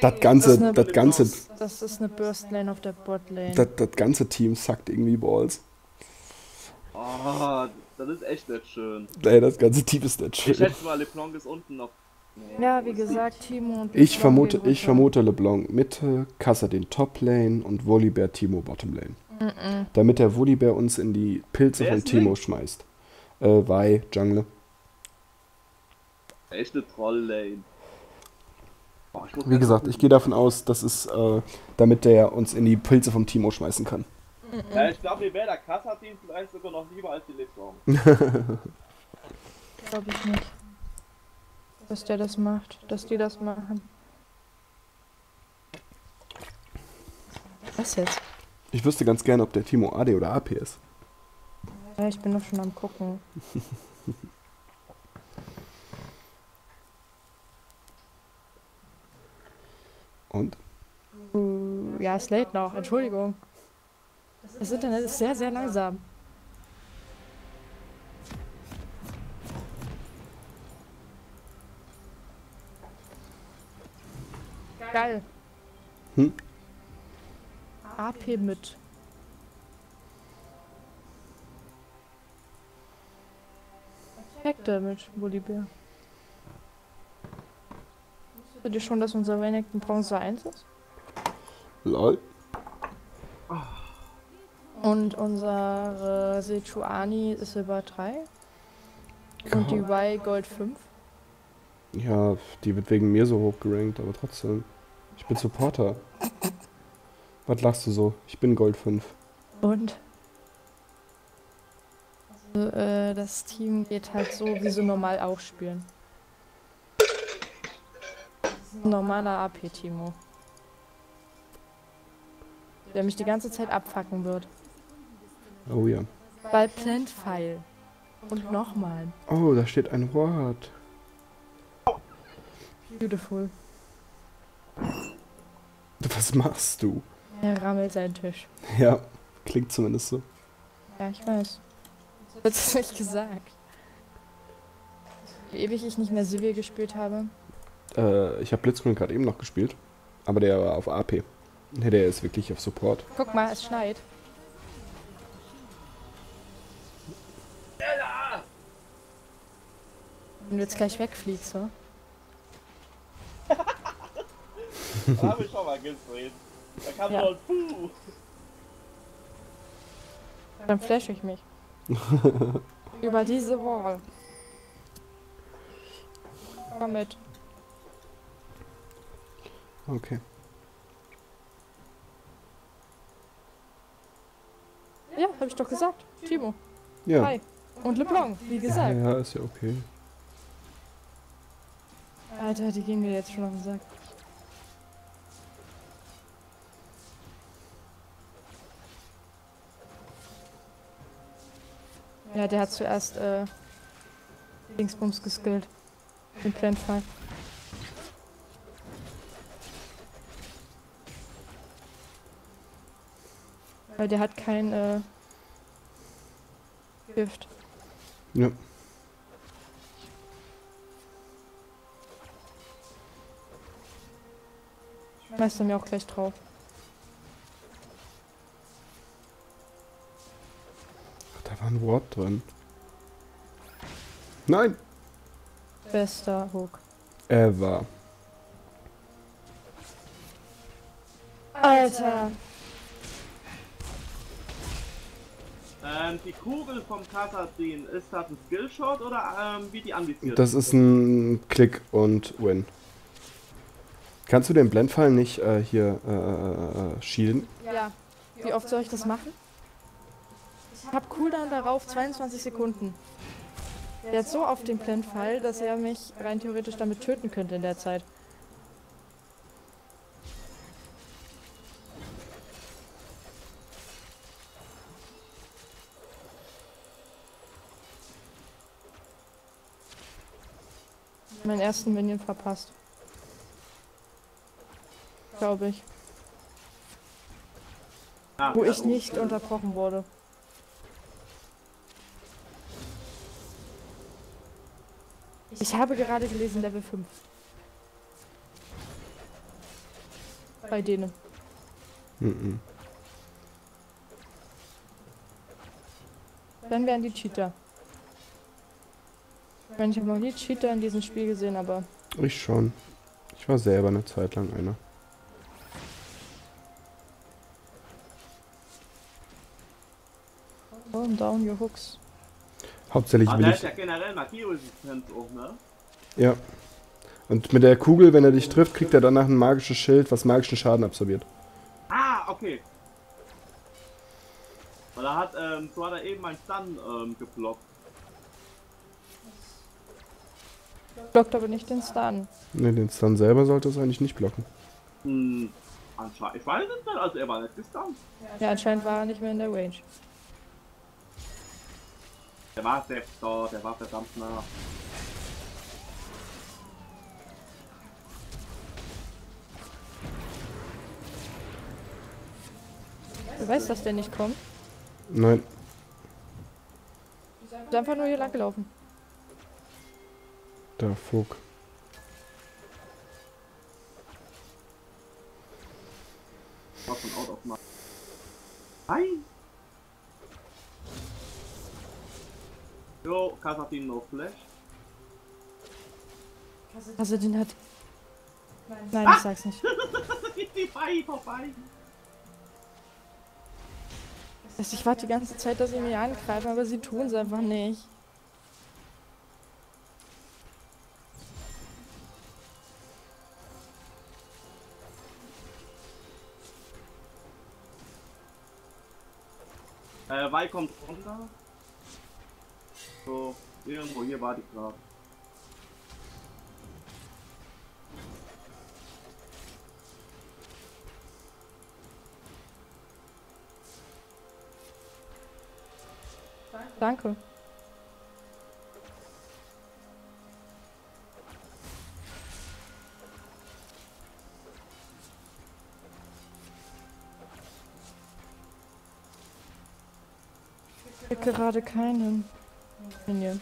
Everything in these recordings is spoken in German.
Das ganze, eine- das ganze, Das ist eine Burst Lane auf der Bot Lane. das, das ganze Team sackt irgendwie Balls. Oh, das ist echt nicht schön. Ey, das ganze Team ist nicht Ich schön. schätze mal, LeBlanc ist unten noch. ja, wie gesagt, Timo und Ich LeBlanc vermute, ich vermute LeBlanc Mitte, Kassa den Top Lane und Volibear Timo Bottom Lane. Damit der Volibear uns in die Pilze Wer von Timo Link? schmeißt. Äh, Vi, Jungle. Echte Troll-Lane. Oh, ich muss Wie gesagt, ich gehe davon aus, das ist, äh, damit der uns in die Pilze vom Timo schmeißen kann. Ja, ich glaube, mir wäre der Kassa-Team vielleicht sogar noch lieber als die LeBlanc. Glaube ich nicht. Dass der das macht, dass die das machen. Was jetzt? Ich wüsste ganz gerne, ob der Timo AD oder AP ist. Ja, ich bin doch schon am gucken. Und? Uh, ja, ist late noch, Entschuldigung. Das Internet ist sehr, sehr langsam. Geil. Hm? AP mit. Damit, Bullibeer. Wusstest du dir schon, dass unser Renekton Bronze 1 ist? Lol. Und unsere Sechuani ist Silber 3. Und die Y Gold 5. Ja, die wird wegen mir so hoch gerankt, aber trotzdem. Ich bin Supporter. Was lachst du so? Ich bin Gold 5. Und also, äh, das Team geht halt so, wie sie normal auch spielen. Normaler AP-Timo. Der mich die ganze Zeit abfacken wird. Oh ja. Bei Plantfile. Und nochmal. Oh, da steht ein Wort. Beautiful. Was machst du? Er rammelt seinen Tisch. Ja, klingt zumindest so. Ja, ich weiß. Das wird nicht gesagt. Wie ewig ich nicht mehr Sivir gespielt habe. Äh, ich habe Blitzcrank gerade eben noch gespielt. Aber der war auf AP. Ne, der ist wirklich auf Support. Guck mal, es schneit. Wenn du jetzt gleich wegfliegst, so. Da habe ich schon mal gesehen. Da kam Ja. so ein Puh. Dann flash ich mich. Über diese Wall. Komm mit. Okay. Ja, hab ich doch gesagt. Timo. Ja. Hi. Und LeBlanc, wie gesagt. Ja, ist ja okay. Alter, die gehen mir jetzt schon auf den Sack. Ja, der hat zuerst äh, Dingsbums geskillt. Den Plantfall. Weil der hat kein äh, Gift. Ja. Schmeißt er mir auch gleich drauf. Ein Wort drin. Nein! Bester Hook. Ever. Alter! Ähm, die Kugel vom Kassa-Team, ist das ein Skillshot oder ähm, wie die anvisiert? Das ist ein Klick und Win. Kannst du den Blendfall nicht äh, hier äh, äh, äh, shielden? Ja. Wie oft soll ich das machen? Ich hab Cooldown darauf 22 Sekunden. Der hat so auf den Plantfall, dass er mich rein theoretisch damit töten könnte in der Zeit. Meinen ersten Minion verpasst. Glaube ich. Ah, Wo ich nicht unterbrochen wurde. Ich habe gerade gelesen Level 5. Bei denen. Mhm. Dann wären die Cheater. Ich meine, ich habe noch nie Cheater in diesem Spiel gesehen, aber Ich schon. Ich war selber eine Zeit lang einer. calm down your hooks. Hauptsächlich Aber will der ich. hat ja generell Magieresistenz auch, ne? Ja. Und mit der Kugel, wenn er dich trifft, kriegt er danach ein magisches Schild, was magischen Schaden absorbiert. Ah, okay. Weil er hat, ähm, so hat er eben mein Stun ähm, geblockt. Blockt aber nicht den Stun. Ne, den Stun selber sollte es eigentlich nicht blocken. Hm, anscheinend. Ich weiß es nicht, also er war nicht gestunt. Ja, anscheinend war er nicht mehr in der Range. Der war selbst da, der war verdammt nah. Du weißt, dass der nicht kommt. Nein. Du bist einfach nur hier lang gelaufen. Der Fug. Nein! Jo, Kasatin no flash. Also den hat. Nein, ich sag's nicht. Die Fei vorbei. Also ich warte die ganze Zeit, dass sie mich angreifen, aber sie tun es einfach nicht. Äh, Wei kommt runter. Irgendwo hier war die gerade. Danke. Ich gerade keinen Minion.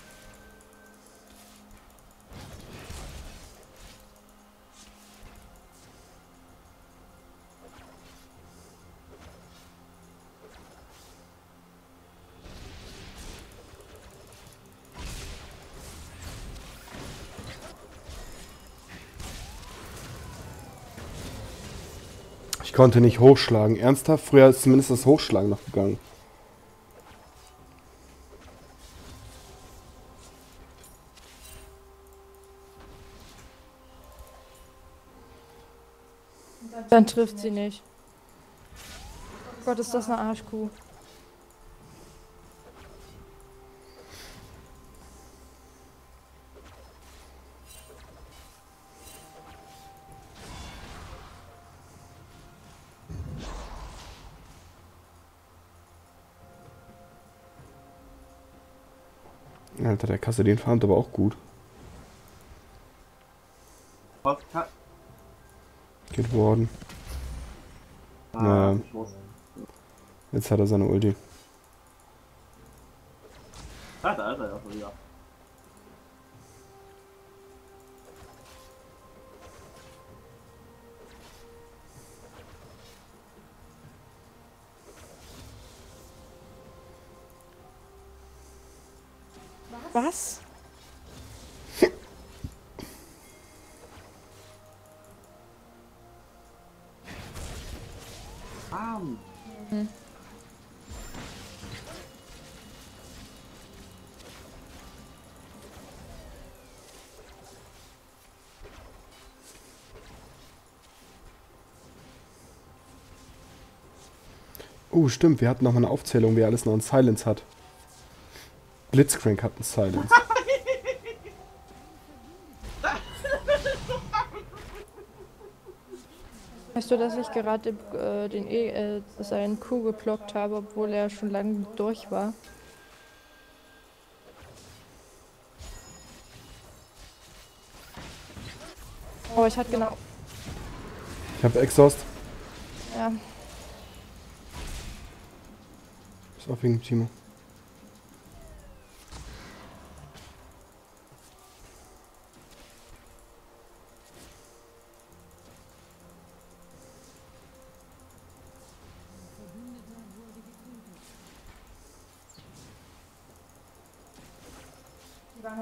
Konnte nicht hochschlagen. Ernsthaft? Früher ist zumindest das Hochschlagen noch gegangen. Dann trifft sie nicht. Gott, ist das eine Arschkuh. Alter, der Kasse den farmt aber auch gut. Was kann. Geht worden. Ah, wusste. Jetzt hat er seine Ulti. Ah, da ist er ja schon wieder. Oh, stimmt. Wir hatten noch mal eine Aufzählung, wer alles noch einen Silence hat. Blitzcrank hat einen Silence. Weißt du, dass ich gerade äh, den e äh, seinen Kuh geblockt habe, obwohl er schon lange durch war? Oh, ich hatte genau. Ich habe Exhaust. ab wegen Timo.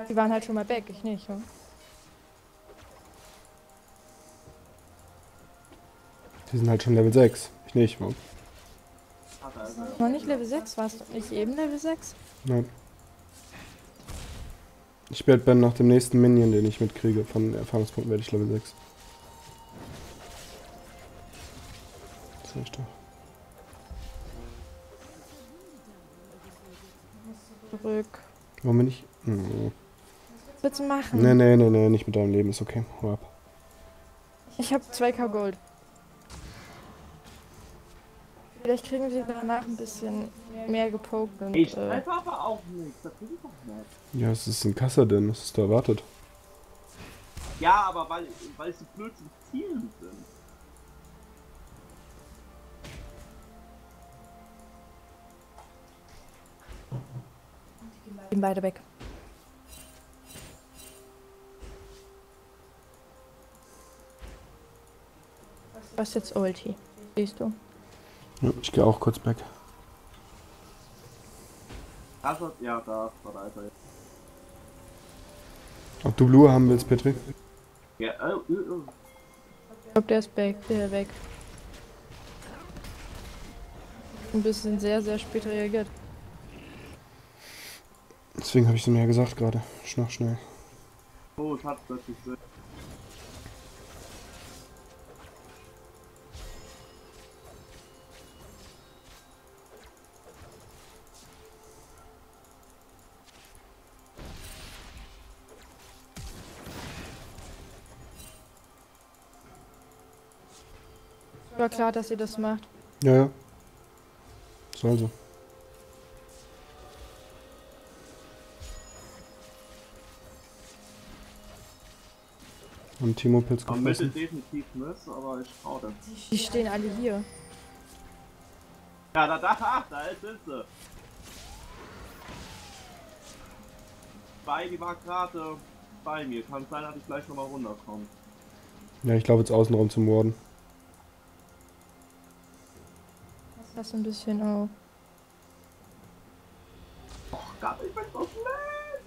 Die waren, halt, schon mal weg, ich nicht. Ja? Die sind halt schon Level 6, ich nicht. Warum? Noch nicht Level 6, warst du nicht eben Level 6? Nein. Ich werde dann nach dem nächsten Minion, den ich mitkriege, von Erfahrungspunkten werde ich Level 6. Sag ich doch. Zurück. Warum bin ich. Hm. Was willst du machen? Nee, nee, nee, nee, nicht mit deinem Leben, ist okay. Hau ab. Ich habe 2k Gold. Vielleicht kriegen sie danach ein bisschen mehr gepokt und Ich äh, aber auch nichts. Das will ich doch nicht. Ja, es ist ein Kassadin, was ist da erwartet? Ja, aber weil, weil sie blöd zum Zielen sind. gehen beide weg. Was ist jetzt Ulti? Siehst du? Ja, ich gehe auch kurz weg. Also, ja, da war da Alter. Ob du Blue haben willst, Petri? Ja, äh, äh, äh. Ich glaube, der ist weg. Der weg. Ein bisschen sehr, sehr spät reagiert. Deswegen habe ich es mir ja gesagt gerade. Schnach schnell. Oh, es hat plötzlich War klar, dass ihr das macht. Ja, ja. Soll so. Haben Timo Pilz Mitte gefressen? definitiv Miss, aber ich trau dem. Die stehen alle hier. Ja, da, da, ach, da ist sind sie. Zwei, die war gerade bei mir. Kann sein, dass ich gleich nochmal runterkomme. Ja, ich glaube jetzt außenrum zum Morden. Pass ein bisschen auf. Och Gott, ich bin so schlecht.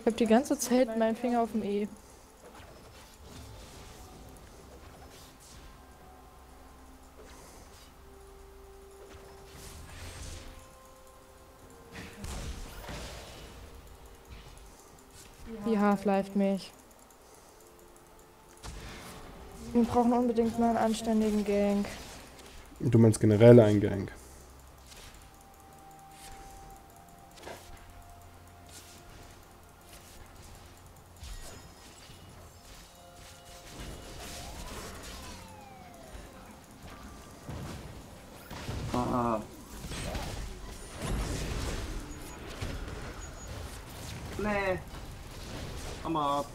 Ich habe die ganze Zeit meinen Finger auf dem E. Half-Life mich. Wir brauchen unbedingt mal einen anständigen Gang. Du meinst generell ein Gang. Ah. Nee. Mal ab.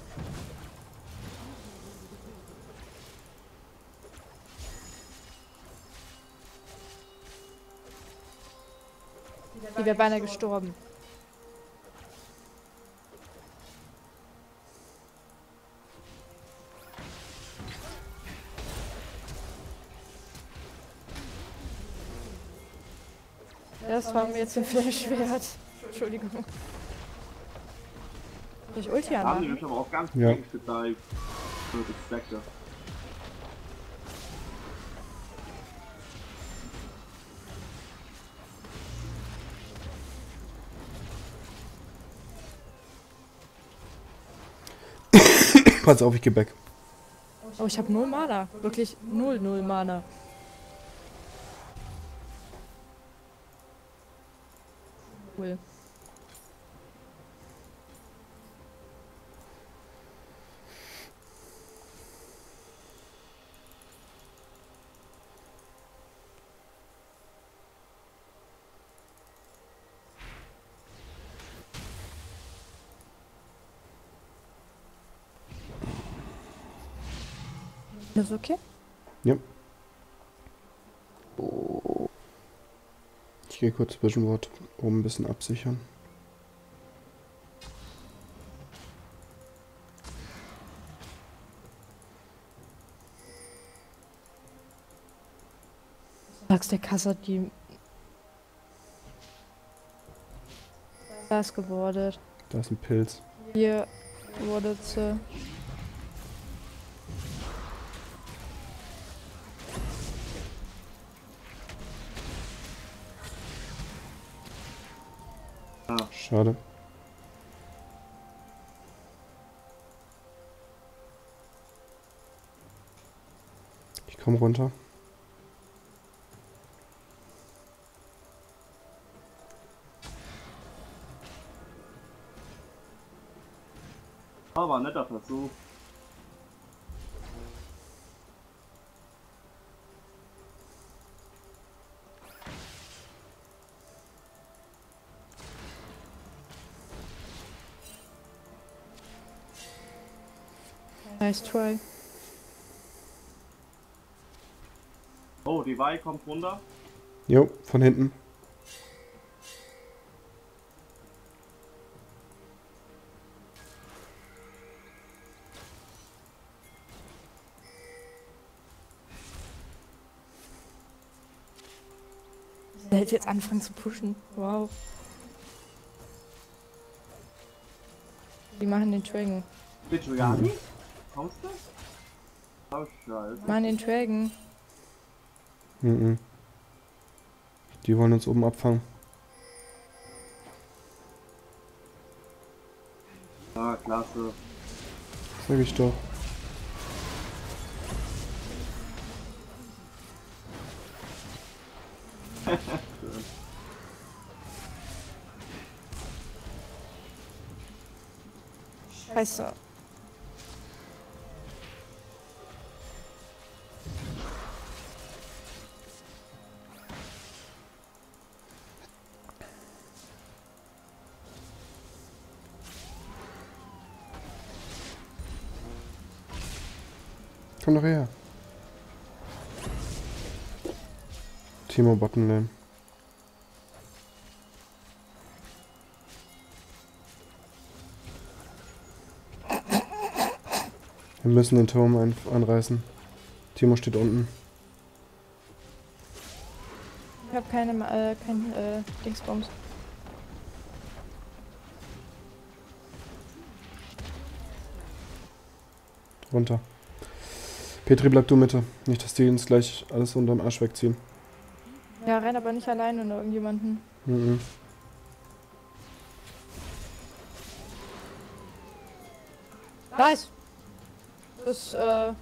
Die wäre beinahe gestorben. Das war mir jetzt ein Flashwert. Entschuldigung. Ich Ulti Da haben die anmachen? mich aber auch ganz Ja. links gedived. Für das Sektor. Pass auf, ich geh back. Oh, ich habe null Mana. Wirklich null, null Mana. Cool. Ist okay? Ja. Ich gehe kurz Ward oben ein bisschen absichern. Sagst der Kasse die. Da ist gewordet. Da ist ein Pilz. Hier wurde zu. Schade. Ich komme runter. Aber netter Versuch. Nice try. Oh, die Wei kommt runter. Jo, von hinten. Der hätte jetzt anfangen zu pushen. Wow. Die machen den Dragon. Bitte ja nicht? Kommst du? Oh, scheiße. Machen den Dragon. Mhm. Die wollen uns oben abfangen. Ah, klasse. Sag ich doch. Scheiße. Komm doch her. Timo Bottomlane. Wir müssen den Turm ein anreißen. Timo steht unten. Ich hab keine, äh, kein, äh, Dingsbums. Runter. Petri, bleib du Mitte. Nicht, dass die uns gleich alles unterm Arsch wegziehen. Ja, renn aber nicht alleine oder irgendjemanden. Mhm. Nice! Das, äh,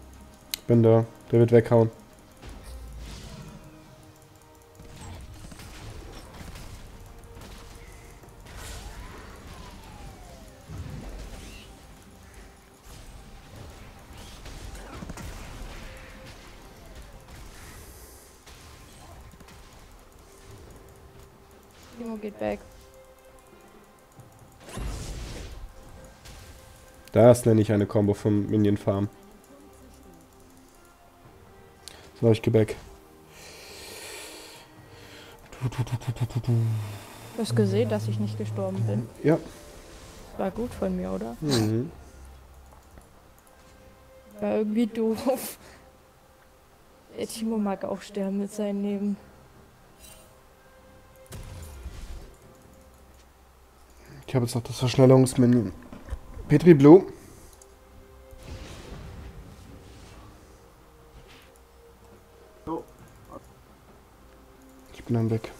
Bin da. Der wird weghauen. Das nenne ich eine Combo vom Minion Farm. So, ich weg. Du hast gesehen, dass ich nicht gestorben bin. Ja. War gut von mir, oder? Mhm. War irgendwie doof. Timo mag auch sterben mit seinem Leben. Ich habe jetzt noch das Verschnellungsminion. Petri Blue. So, Ich bin dann weg.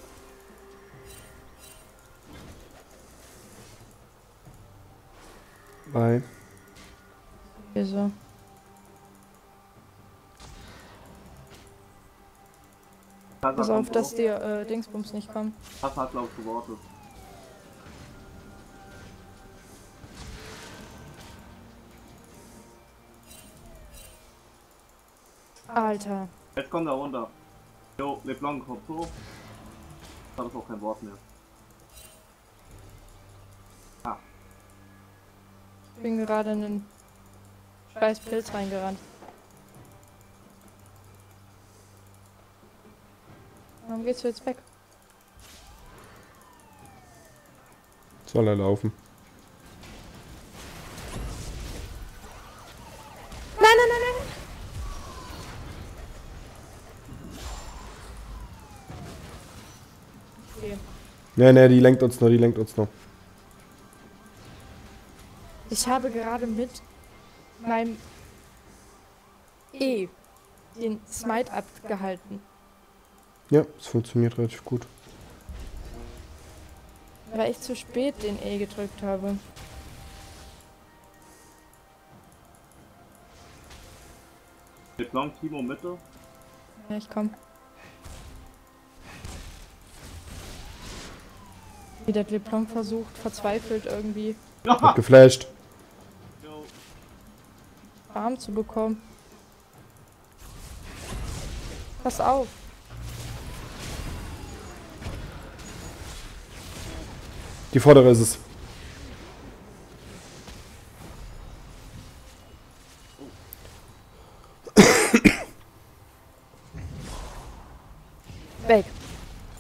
Bye. Wieso? Pass auf, dass die äh, Dingsbums nicht kommen. Kasa hat, glaub ich, gewortet. Alter. Jetzt kommt er runter. Jo, LeBlanc kommt hoch. Da ist auch kein Wort mehr. Ah, Ich bin gerade in einen scheiß Pilz reingerannt. Warum gehst du jetzt weg? Soll er laufen. Nee, nee, die lenkt uns nur, die lenkt uns nur. Ich habe gerade mit meinem E den Smite abgehalten. Ja, es funktioniert relativ gut. Weil ich zu spät den E gedrückt habe. Leblanc, Timo, Mitte. Ja, ich komm. Wie der LeBlanc versucht, verzweifelt irgendwie Hab geflasht. Arm zu bekommen. Pass auf. Die vordere ist es. Weg.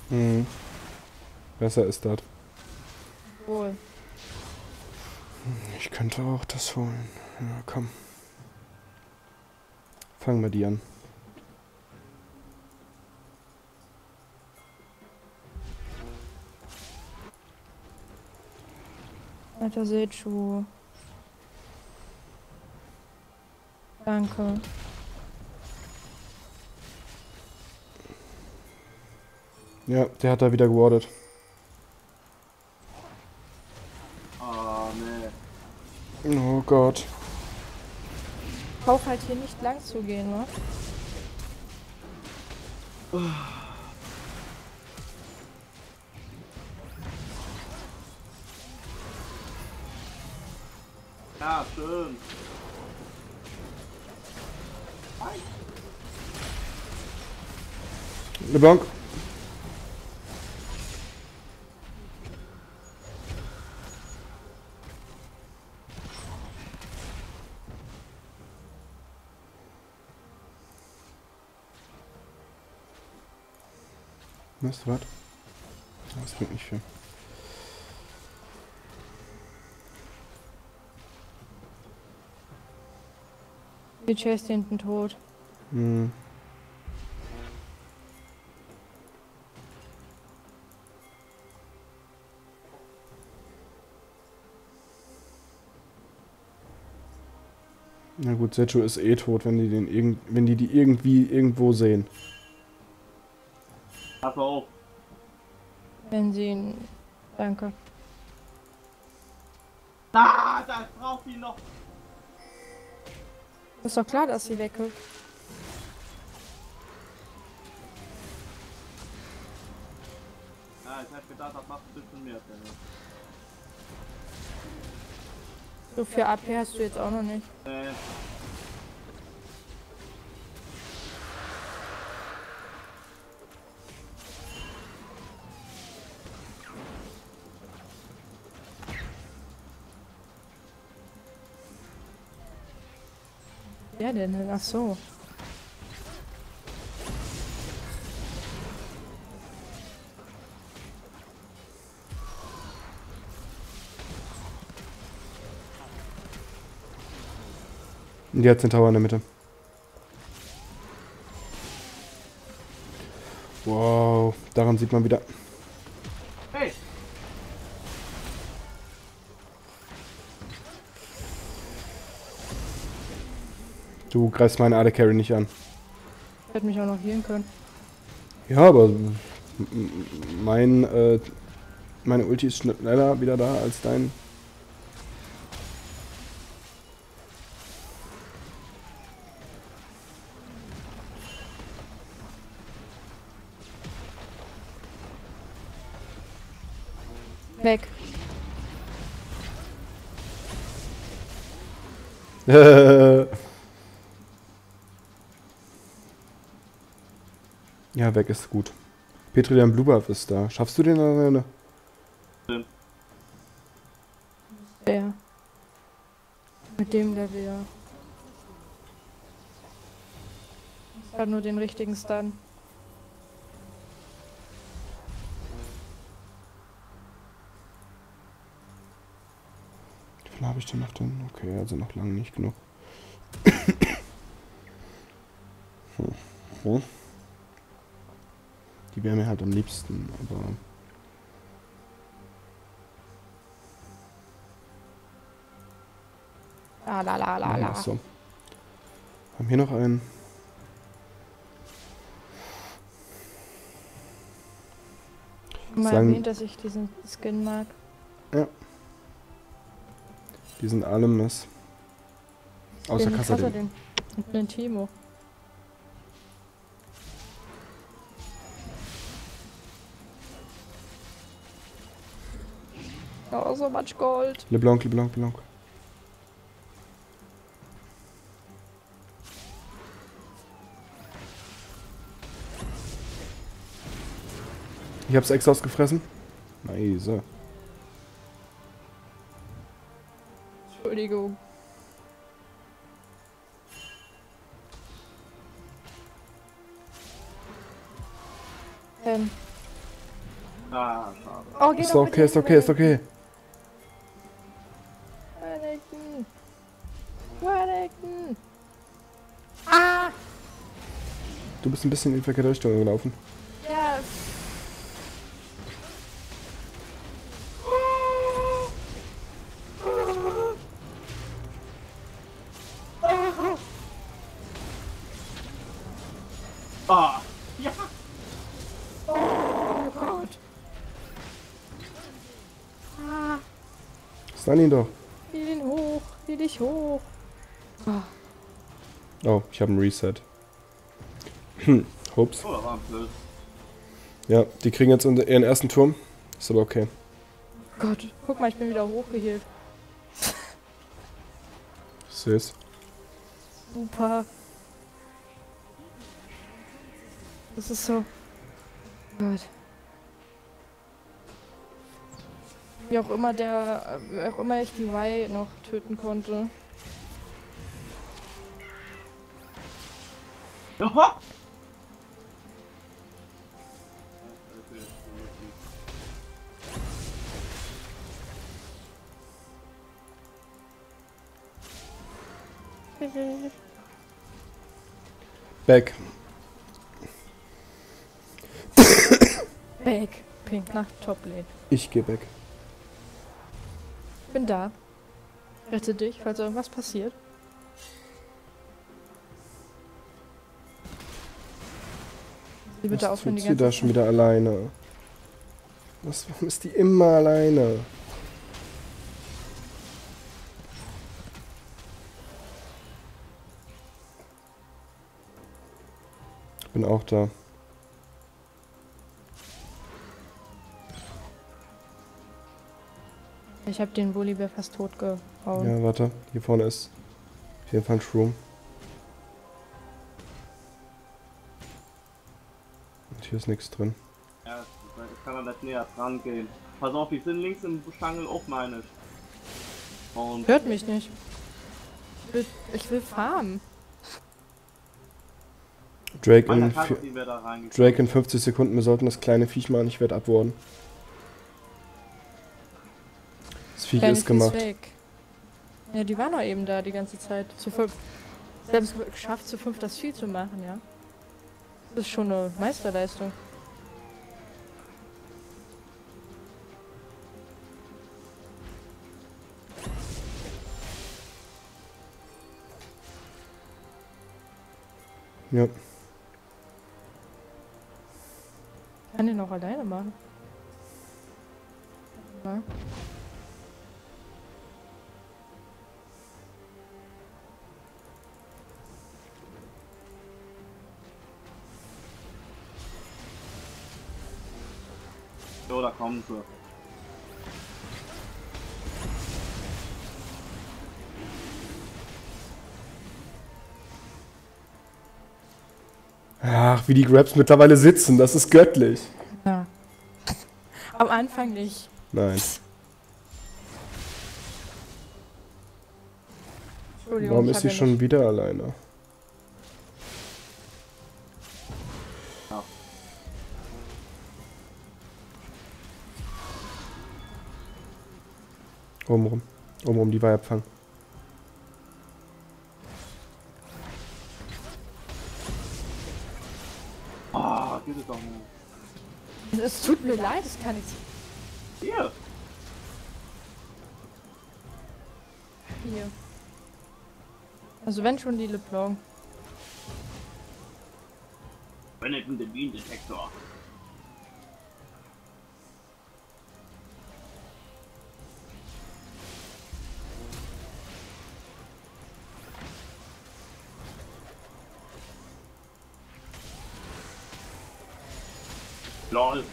Mhm. Besser ist das. Könnte auch das holen. Ja, komm. Fangen wir die an. Alter Seetschuh. Danke. Ja, der hat da wieder gewardet. Ah, nee. Oh Gott. Brauch halt hier nicht lang zu gehen, ne? Ja, schön. LeBlanc. Weißt du was? Das bringt nicht viel. Die Chase hinten tot. Hm. Na gut, Secho ist eh tot, wenn die den irgend, wenn die die irgendwie irgendwo sehen. Pass auf. Wenn sie ihn. Danke. Ah, da braucht die noch. Ist doch klar, dass sie weghüpft. Ja, ich hab gedacht, das macht ein bisschen mehr Sinn. So viel AP hast du jetzt auch noch nicht. Äh, Wer denn? Ach so. Die hat den Tower in der Mitte. Wow, daran sieht man wieder. Du greifst meine AD Carry nicht an. Hätte mich auch noch healen können. Ja, aber mein, äh, meine Ulti ist schneller wieder da als dein. Weg. ja, weg ist gut. Petri, dein Blue Buff ist da. Schaffst du den alleine? Der. Mit dem Level, ja. Hat nur den richtigen Stun. Wie viel habe ich denn noch drin? Okay, also noch lange nicht genug. Hm, hm. Die wäre mir halt am liebsten, aber... La la la la la. So. Haben hier noch einen. Mal Sagen, erwähnt, dass ich diesen Skin mag. Ja. Die sind alle Miss. Außer Kassadin. Und den Timo. So much Gold. LeBlanc, LeBlanc, LeBlanc. Ich hab's extra ausgefressen. Nice. Entschuldigung. Ähm. Ah, schade. Oh, Ist doch okay, ist okay, ist okay. Wellington. Ah! Du bist ein bisschen in die verkehrte Richtung gelaufen. Ja. Ah, ja. Oh Gott. Ah, Stun ihn doch. hiel ihn hoch, hiel dich hoch. Ah, Oh, ich habe einen Reset. Hm, ups. Oh, ein. Ja, die kriegen jetzt ihren ersten Turm. Ist aber okay. Gott, guck mal, ich bin wieder hochgehielt. Ich seh's. Super. Das ist so. Gott. Wie auch immer der, wie auch immer ich die Y noch töten konnte. Oha! Back. Back. Pink nach Toplane. Ich geh back. Bin da. Rette dich, falls irgendwas passiert. Sie bitte aufhören, die sie ganze da schon wieder alleine? Was, warum ist die immer alleine? Ich bin auch da. Ich habe den Bolivia fast tot gehauen. Ja, warte. Hier vorne ist auf jeden Fall ein Shroom. Hier ist nichts drin. Ja, ich kann da nicht näher dran gehen. Pass auf, die sind links im Stangel auch meine. Und Hört mich nicht. Ich will, ich will farmen. Drake in, Drake in 50 Sekunden. Wir sollten das kleine Viech machen. Ich werde abwarden. Das Viech Kleine ist gemacht. Weg. Ja, die waren doch eben da die ganze Zeit. Zu fünf. Selbst geschafft, zu fünf das Vieh zu machen, ja. Das ist schon eine Meisterleistung. Ja. Kann den auch alleine machen. Ja. So, da kommen sie. Ach, wie die Grabs mittlerweile sitzen. Das ist göttlich. ja. Am Anfang nicht. Nein. Entschuldigung, Warum ist sie ja schon nicht- wieder alleine? Oben rum. Oben rum die Weihe abfangen. Ah, es doch nicht. Es tut mir leid, das kann ich. Hier! Hier. Also wenn schon die LeBlanc. Benetton den Bean LOL.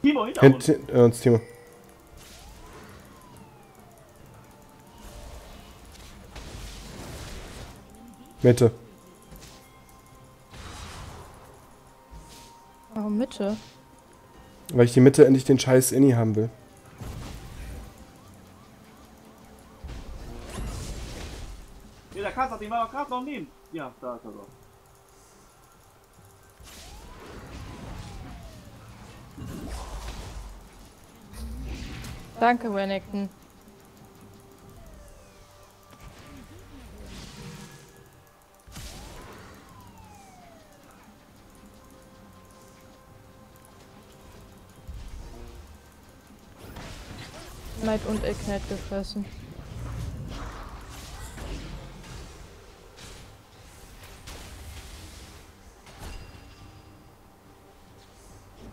Timo hinter uns. Hint, äh, uns Timo. Mitte. Warum Mitte? Weil ich die Mitte endlich den scheiß Inni haben will. Gerade noch neben. Ja, da ist er doch. Danke, Wennington. Might und Ignite gefressen.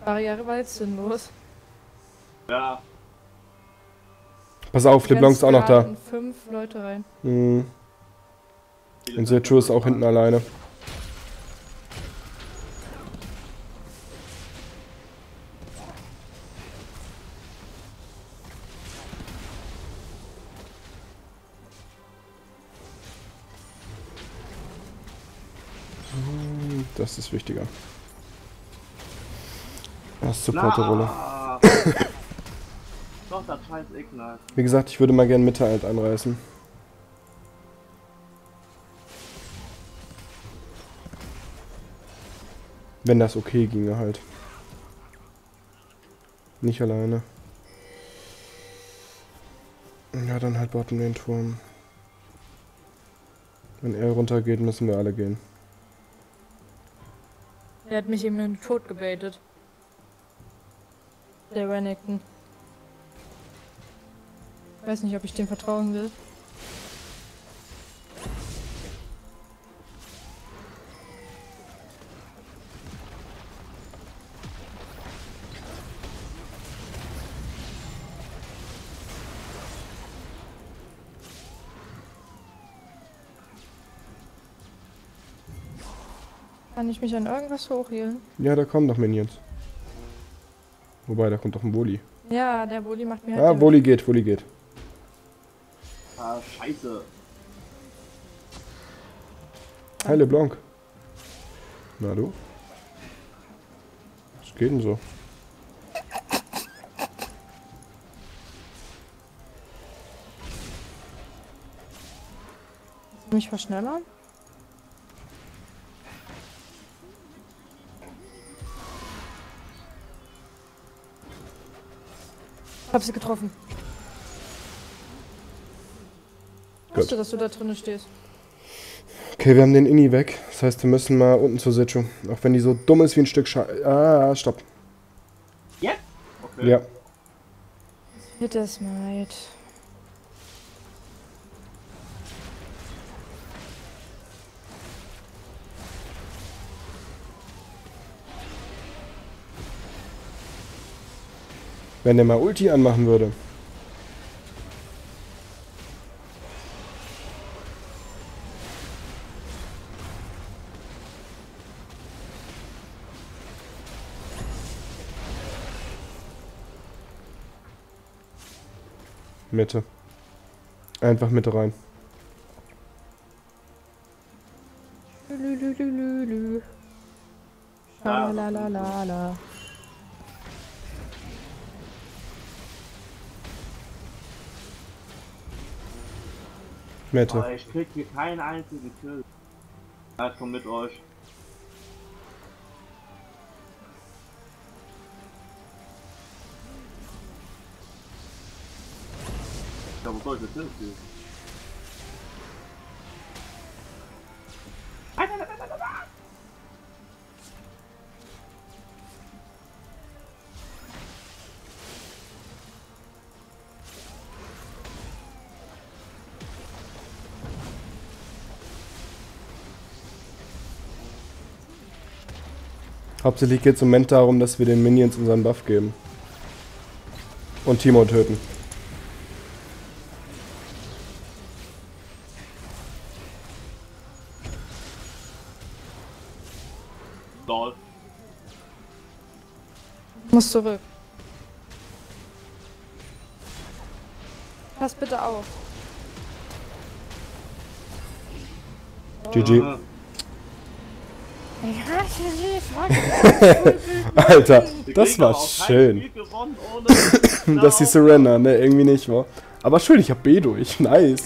Barriere war jetzt sinnlos. Ja, Pass auf, LeBlanc ist auch noch da. Fünf Leute rein. Mhm. Und Sergio ist auch hinten alleine. Das ist wichtiger. Das Supporterrolle. Na. Doch, das scheiß Ignite. Wie gesagt, ich würde mal gerne Mitte halt anreißen. Wenn das okay ginge halt. Nicht alleine. Ja, dann halt bottom den Turm. Wenn er runtergeht, müssen wir alle gehen. Er hat mich eben in den Tod gebaitet. Der Wennington. Weiß nicht, ob ich dem vertrauen will. Kann ich mich an irgendwas hochhielen? Ja, da kommen doch Minions. Wobei, da kommt doch ein Woli. Ja, der Bulli macht mir halt Ah, den- Woli geht, Woli geht. Ah, scheiße. Hi LeBlanc. Na du? Was geht denn so? mich verschnellern? Hab sie getroffen. Gut. Wusste, dass du da drinnen stehst. Okay, wir haben den Inni weg. Das heißt, wir müssen mal unten zur Situ. Auch wenn die so dumm ist wie ein Stück Scheiße. Ah, stopp. Jetzt? Okay. Ja. Bitte Smite. Wenn der mal Ulti anmachen würde. Mitte. Einfach Mitte rein. Ah. Schalalalala. Mitte. Aber ich krieg hier keinen einzigen Kill. Ich komm mit euch. Ja, wo soll ich das Hauptsächlich geht es im Moment darum, dass wir den Minions unseren Buff geben. Und Timo töten. Lol. Muss zurück. Pass bitte auf. GG. Alter, das war schön. Dass sie surrender, ne? Irgendwie nicht, wa? Aber schön, ich hab B durch. Nice.